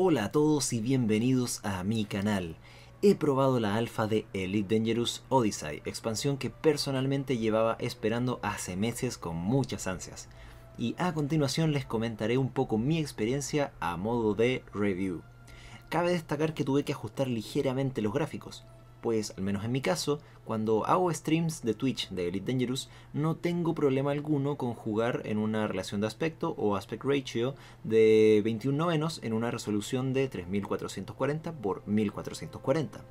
Hola a todos y bienvenidos a mi canal. He probado la alfa de Elite Dangerous Odyssey, expansión que personalmente llevaba esperando hace meses con muchas ansias. Y a continuación les comentaré un poco mi experiencia a modo de review. Cabe destacar que tuve que ajustar ligeramente los gráficos, pues al menos en mi caso, cuando hago streams de Twitch de Elite Dangerous, no tengo problema alguno con jugar en una relación de aspecto o aspect ratio de 21 novenos en una resolución de 3440 x 1440.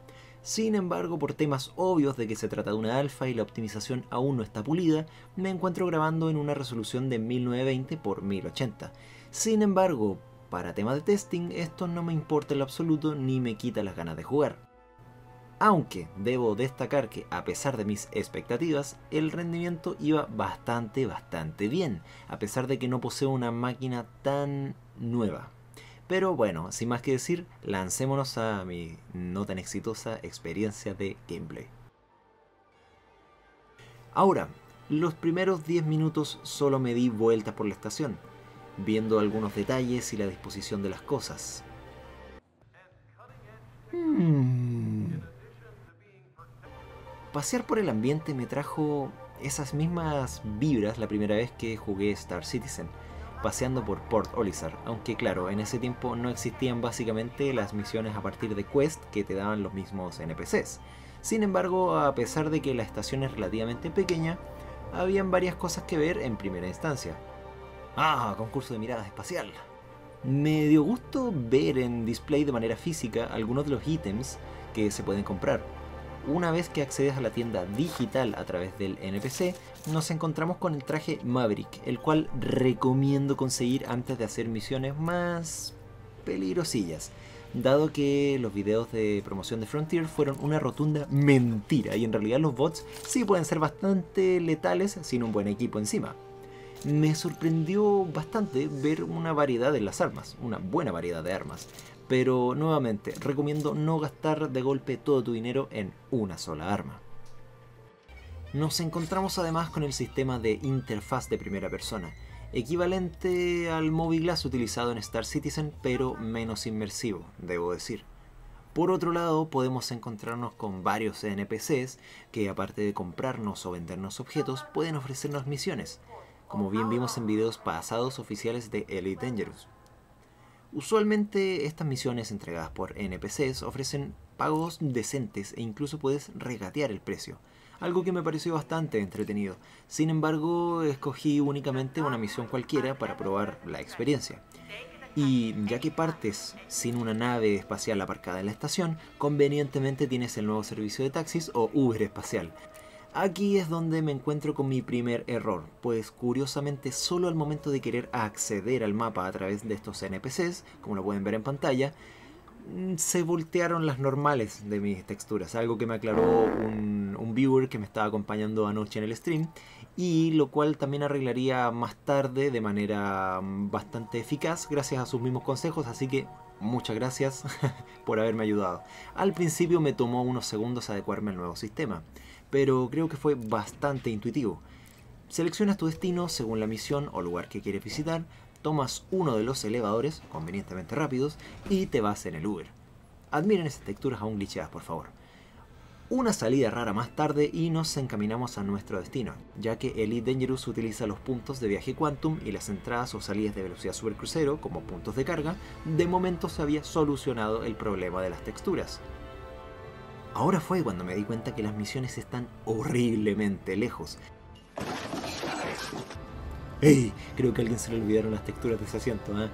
Sin embargo, por temas obvios de que se trata de una alfa y la optimización aún no está pulida, me encuentro grabando en una resolución de 1920 x 1080. Sin embargo, para temas de testing, esto no me importa en lo absoluto ni me quita las ganas de jugar. Aunque debo destacar que a pesar de mis expectativas, el rendimiento iba bastante, bastante bien, a pesar de que no poseo una máquina tan nueva. Pero bueno, sin más que decir, lancémonos a mi no tan exitosa experiencia de gameplay. Ahora, los primeros 10 minutos solo me di vueltas por la estación, viendo algunos detalles y la disposición de las cosas. Pasear por el ambiente me trajo esas mismas vibras la primera vez que jugué Star Citizen, paseando por Port Olisar, aunque claro, en ese tiempo no existían básicamente las misiones a partir de Quest que te daban los mismos NPCs. Sin embargo, a pesar de que la estación es relativamente pequeña, habían varias cosas que ver en primera instancia. Ah, concurso de mirada espacial. Me dio gusto ver en display de manera física algunos de los ítems que se pueden comprar. Una vez que accedes a la tienda digital a través del NPC, nos encontramos con el traje Maverick, el cual recomiendo conseguir antes de hacer misiones más peligrosillas, dado que los videos de promoción de Frontier fueron una rotunda mentira y en realidad los bots sí pueden ser bastante letales sin un buen equipo encima me sorprendió bastante ver una variedad de las armas, una buena variedad de armas. Pero nuevamente, recomiendo no gastar de golpe todo tu dinero en una sola arma. Nos encontramos además con el sistema de interfaz de primera persona, equivalente al Glass utilizado en Star Citizen, pero menos inmersivo, debo decir. Por otro lado, podemos encontrarnos con varios NPCs que aparte de comprarnos o vendernos objetos, pueden ofrecernos misiones, como bien vimos en videos pasados oficiales de Elite Dangerous. Usualmente estas misiones entregadas por NPCs ofrecen pagos decentes e incluso puedes regatear el precio, algo que me pareció bastante entretenido. Sin embargo, escogí únicamente una misión cualquiera para probar la experiencia. Y ya que partes sin una nave espacial aparcada en la estación, convenientemente tienes el nuevo servicio de taxis o Uber espacial, Aquí es donde me encuentro con mi primer error, pues curiosamente solo al momento de querer acceder al mapa a través de estos NPCs, como lo pueden ver en pantalla, mm, se voltearon las normales de mis texturas, algo que me aclaró un, un, viewer que me estaba acompañando anoche en el stream, y lo cual también arreglaría más tarde de manera mm, bastante eficaz gracias a sus mismos consejos, así que muchas gracias por haberme ayudado. Al principio me tomó unos segundos adecuarme al nuevo sistema pero creo que fue bastante intuitivo. Seleccionas tu destino según la misión o lugar que quieres visitar, tomas uno de los elevadores, convenientemente rápidos, y te vas en el Uber. Admiren esas texturas aún glitchadas, por favor. Una salida rara más tarde y nos encaminamos a nuestro destino, ya que Elite Dangerous utiliza los puntos de viaje Quantum y las entradas o salidas de velocidad supercrucero como puntos de carga, de momento se había solucionado el problema de las texturas. Ahora fue cuando me di cuenta que las misiones están horriblemente lejos. ¡Ey! Creo que a alguien se le olvidaron las texturas de ese asiento, ¿eh?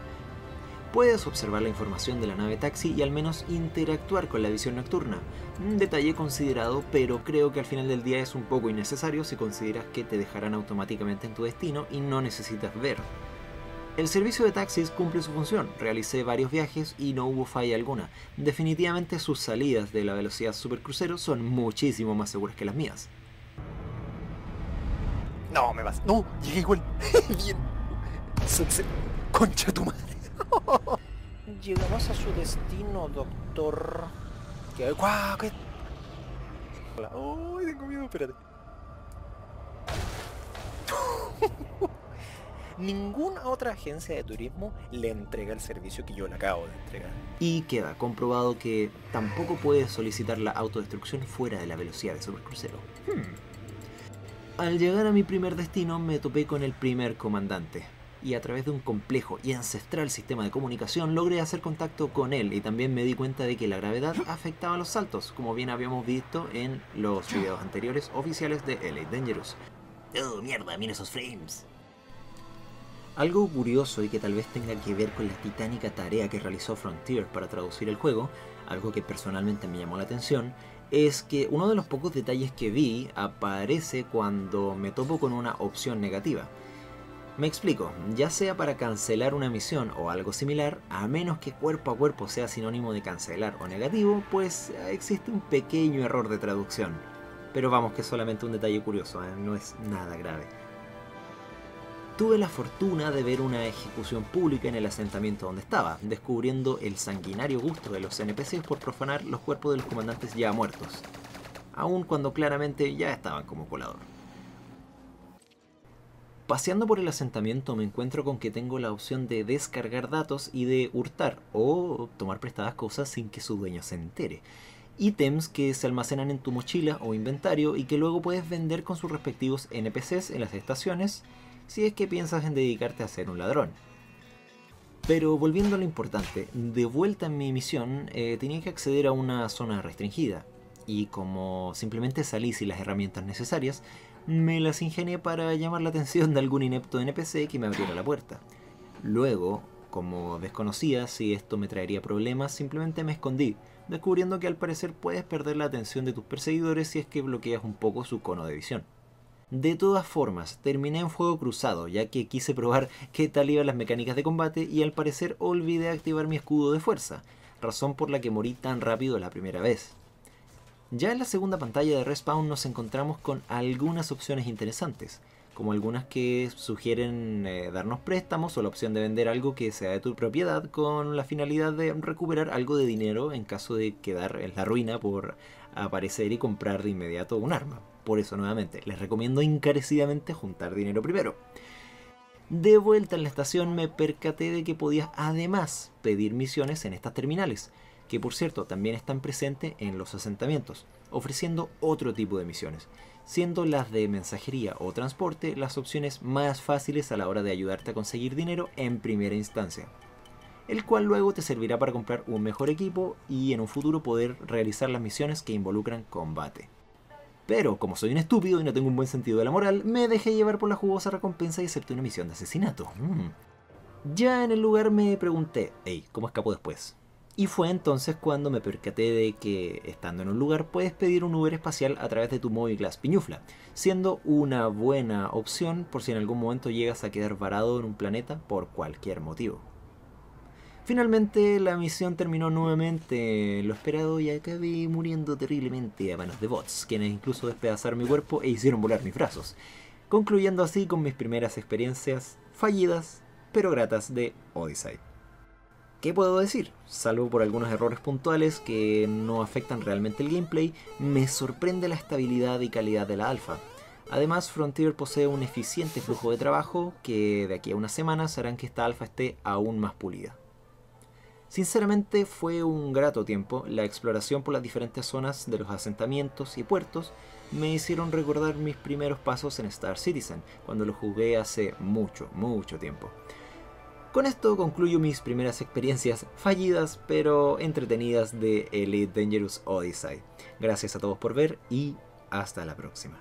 Puedes observar la información de la nave taxi y al menos interactuar con la visión nocturna. Un detalle considerado, pero creo que al final del día es un poco innecesario si consideras que te dejarán automáticamente en tu destino y no necesitas ver. El servicio de taxis cumple su función, realicé varios viajes y no hubo falla alguna. Definitivamente sus salidas de la velocidad supercrucero son muchísimo más seguras que las mías. No, me vas. No, llegué igual. Bien. Concha tu madre. Llegamos a su destino, doctor. ¿Qué? ¡Guau! ¿Qué? ¡Ay, tengo miedo! Espérate. Ninguna otra agencia de turismo le entrega el servicio que yo le acabo de entregar. Y queda comprobado que tampoco puedes solicitar la autodestrucción fuera de la velocidad de supercrucero. Hmm. Al llegar a mi primer destino me topé con el primer comandante, y a través de un complejo y ancestral sistema de comunicación logré hacer contacto con él y también me di cuenta de que la gravedad afectaba los saltos, como bien habíamos visto en los videos anteriores oficiales de LA Dangerous. ¡Oh, mierda! ¡Mira esos frames! Algo curioso y que tal vez tenga que ver con la titánica tarea que realizó Frontier para traducir el juego, algo que personalmente me llamó la atención, es que uno de los pocos detalles que vi aparece cuando me topo con una opción negativa. Me explico, ya sea para cancelar una misión o algo similar, a menos que cuerpo a cuerpo sea sinónimo de cancelar o negativo, pues existe un pequeño error de traducción. Pero vamos que es solamente un detalle curioso, ¿eh? no es nada grave. Tuve la fortuna de ver una ejecución pública en el asentamiento donde estaba, descubriendo el sanguinario gusto de los NPCs por profanar los cuerpos de los comandantes ya muertos, aun cuando claramente ya estaban como colador. Paseando por el asentamiento me encuentro con que tengo la opción de descargar datos y de hurtar o tomar prestadas cosas sin que su dueño se entere. Ítems que se almacenan en tu mochila o inventario y que luego puedes vender con sus respectivos NPCs en las estaciones si es que piensas en dedicarte a ser un ladrón. Pero volviendo a lo importante, de vuelta en mi misión eh, tenía que acceder a una zona restringida y como simplemente salí sin las herramientas necesarias, me las ingenié para llamar la atención de algún inepto NPC que me abriera la puerta. Luego, como desconocía si esto me traería problemas, simplemente me escondí, descubriendo que al parecer puedes perder la atención de tus perseguidores si es que bloqueas un poco su cono de visión. De todas formas, terminé en fuego cruzado, ya que quise probar qué tal iban las mecánicas de combate y al parecer olvidé activar mi escudo de fuerza, razón por la que morí tan rápido la primera vez. Ya en la segunda pantalla de Respawn nos encontramos con algunas opciones interesantes, como algunas que sugieren eh, darnos préstamos o la opción de vender algo que sea de tu propiedad con la finalidad de recuperar algo de dinero en caso de quedar en la ruina por aparecer y comprar de inmediato un arma. Por eso nuevamente les recomiendo encarecidamente juntar dinero primero. De vuelta en la estación me percaté de que podías además pedir misiones en estas terminales que por cierto también están presentes en los asentamientos, ofreciendo otro tipo de misiones, siendo las de mensajería o transporte las opciones más fáciles a la hora de ayudarte a conseguir dinero en primera instancia, el cual luego te servirá para comprar un mejor equipo y en un futuro poder realizar las misiones que involucran combate. Pero como soy un estúpido y no tengo un buen sentido de la moral, me dejé llevar por la jugosa recompensa y acepté una misión de asesinato. Mm. Ya en el lugar me pregunté, hey, ¿cómo escapo después? Y fue entonces cuando me percaté de que, estando en un lugar, puedes pedir un Uber espacial a través de tu móvil Glass Piñufla, siendo una buena opción por si en algún momento llegas a quedar varado en un planeta por cualquier motivo. Finalmente la misión terminó nuevamente lo esperado y acabé muriendo terriblemente a manos de bots, quienes incluso despedazaron mi cuerpo e hicieron volar mis brazos, concluyendo así con mis primeras experiencias fallidas pero gratas de Odyssey. ¿Qué puedo decir? Salvo por algunos errores puntuales que no afectan realmente el gameplay, me sorprende la estabilidad y calidad de la alfa. Además, Frontier posee un eficiente flujo de trabajo que de aquí a unas semanas harán que esta alfa esté aún más pulida. Sinceramente fue un grato tiempo, la exploración por las diferentes zonas de los asentamientos y puertos me hicieron recordar mis primeros pasos en Star Citizen, cuando lo jugué hace mucho, mucho tiempo. Con esto concluyo mis primeras experiencias fallidas pero entretenidas de Elite Dangerous Odyssey. Gracias a todos por ver y hasta la próxima.